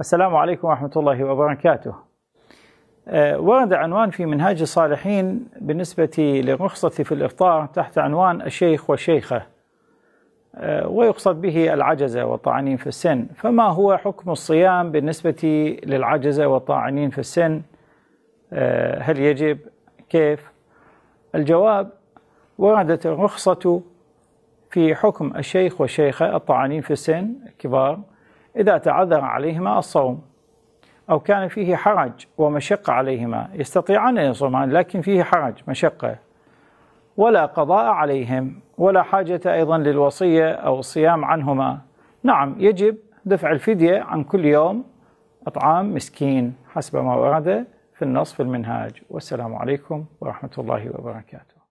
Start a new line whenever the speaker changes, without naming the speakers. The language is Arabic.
السلام عليكم ورحمة الله وبركاته. آه، ورد عنوان في منهاج الصالحين بالنسبة للرخصة في الإفطار تحت عنوان الشيخ والشيخة آه، ويقصد به العجزة والطاعنين في السن. فما هو حكم الصيام بالنسبة للعجزة والطاعنين في السن؟ آه، هل يجب؟ كيف؟ الجواب وردت الرخصة في حكم الشيخ والشيخة الطاعنين في السن الكبار إذا تعذر عليهما الصوم أو كان فيه حرج ومشقة عليهما يستطيعان أن يصومان لكن فيه حرج مشقة. ولا قضاء عليهم ولا حاجة أيضا للوصية أو الصيام عنهما. نعم يجب دفع الفدية عن كل يوم إطعام مسكين حسب ما ورد في النص في المنهاج. والسلام عليكم ورحمة الله وبركاته.